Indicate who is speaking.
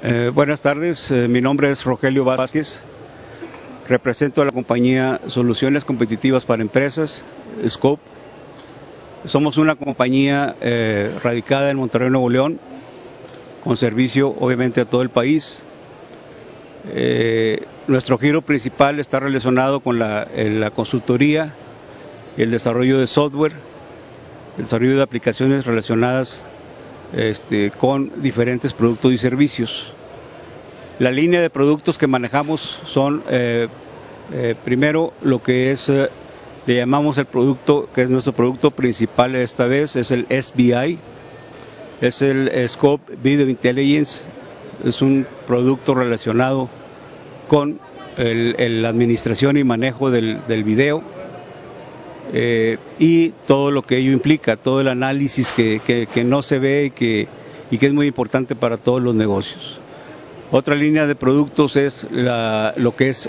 Speaker 1: Eh, buenas tardes, eh, mi nombre es Rogelio Vázquez, represento a la compañía Soluciones Competitivas para Empresas, Scope. Somos una compañía eh, radicada en Monterrey, Nuevo León, con servicio obviamente a todo el país. nuestro giro principal está relacionado con la, la consultoría el desarrollo de software, el desarrollo de aplicaciones relacionadas este, con diferentes productos y servicios. La línea de productos que manejamos son, eh, eh, primero, lo que es, eh, le llamamos el producto, que es nuestro producto principal esta vez, es el SBI, es el Scope Video Intelligence, es un producto relacionado con la administración y manejo del, del video eh, y todo lo que ello implica, todo el análisis que, que, no se ve y que, y que es muy importante para todos los negocios. Otra línea de productos es la, lo que es